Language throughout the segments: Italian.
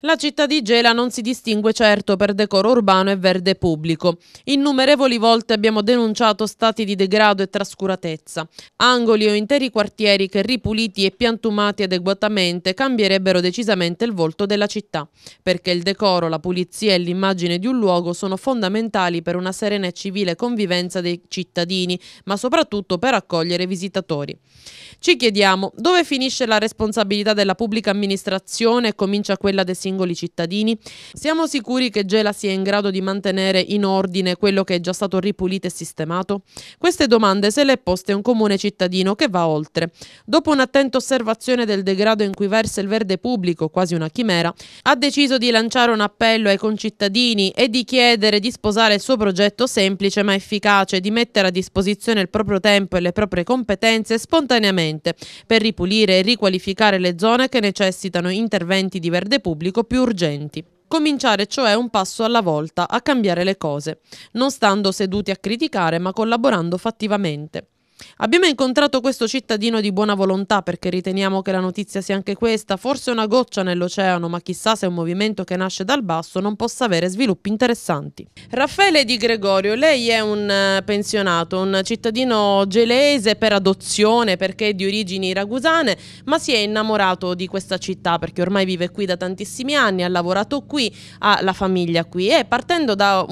La città di Gela non si distingue certo per decoro urbano e verde pubblico. Innumerevoli volte abbiamo denunciato stati di degrado e trascuratezza. Angoli o interi quartieri che ripuliti e piantumati adeguatamente cambierebbero decisamente il volto della città, perché il decoro, la pulizia e l'immagine di un luogo sono fondamentali per una serena e civile convivenza dei cittadini, ma soprattutto per accogliere visitatori. Ci chiediamo dove finisce la responsabilità della pubblica amministrazione e comincia quella dei singoli cittadini? Siamo sicuri che Gela sia in grado di mantenere in ordine quello che è già stato ripulito e sistemato? Queste domande se le è poste un comune cittadino che va oltre. Dopo un'attenta osservazione del degrado in cui versa il verde pubblico, quasi una chimera, ha deciso di lanciare un appello ai concittadini e di chiedere di sposare il suo progetto semplice ma efficace, di mettere a disposizione il proprio tempo e le proprie competenze spontaneamente per ripulire e riqualificare le zone che necessitano interventi di verde pubblico più urgenti. Cominciare cioè un passo alla volta a cambiare le cose, non stando seduti a criticare ma collaborando fattivamente. Abbiamo incontrato questo cittadino di buona volontà perché riteniamo che la notizia sia anche questa, forse una goccia nell'oceano, ma chissà se un movimento che nasce dal basso non possa avere sviluppi interessanti. Raffaele Di Gregorio, lei è un uh, pensionato, un cittadino gelese per adozione perché è di origini ragusane, ma si è innamorato di questa città perché ormai vive qui da tantissimi anni, ha lavorato qui, ha la famiglia qui e partendo da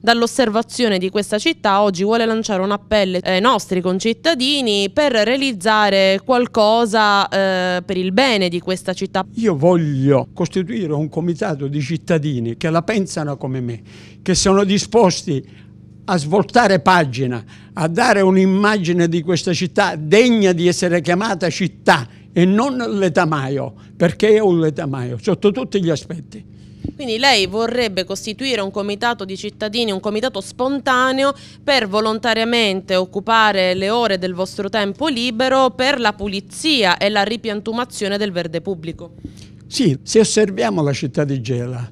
dall'osservazione di questa città oggi vuole lanciare un appello ai nostri concittadini cittadini per realizzare qualcosa eh, per il bene di questa città. Io voglio costituire un comitato di cittadini che la pensano come me, che sono disposti a svoltare pagina, a dare un'immagine di questa città degna di essere chiamata città e non letamaio, perché è un letamaio sotto tutti gli aspetti. Quindi lei vorrebbe costituire un comitato di cittadini, un comitato spontaneo per volontariamente occupare le ore del vostro tempo libero per la pulizia e la ripiantumazione del verde pubblico. Sì, se osserviamo la città di Gela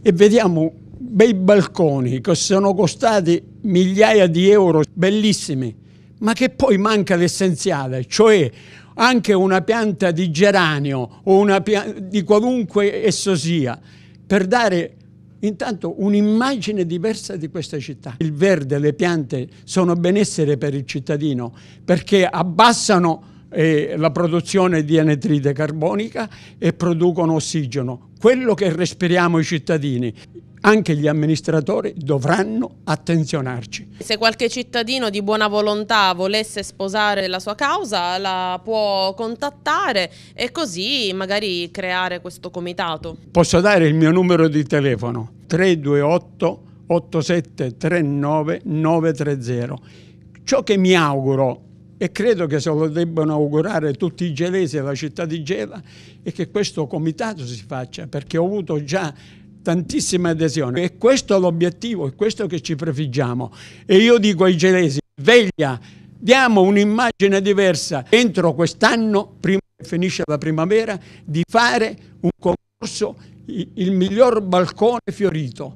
e vediamo bei balconi che sono costati migliaia di euro, bellissimi, ma che poi manca l'essenziale, cioè anche una pianta di geranio o una di qualunque esso sia, per dare intanto un'immagine diversa di questa città. Il verde, le piante sono benessere per il cittadino perché abbassano eh, la produzione di anetride carbonica e producono ossigeno, quello che respiriamo i cittadini anche gli amministratori dovranno attenzionarci. Se qualche cittadino di buona volontà volesse sposare la sua causa la può contattare e così magari creare questo comitato. Posso dare il mio numero di telefono 328 8739 930. Ciò che mi auguro e credo che se lo debbano augurare tutti i gelesi e la città di Gela è che questo comitato si faccia perché ho avuto già tantissime adesioni e questo è l'obiettivo, è questo che ci prefiggiamo. E io dico ai gelesi, veglia, diamo un'immagine diversa. Entro quest'anno, prima che finisce la primavera, di fare un concorso il miglior balcone fiorito.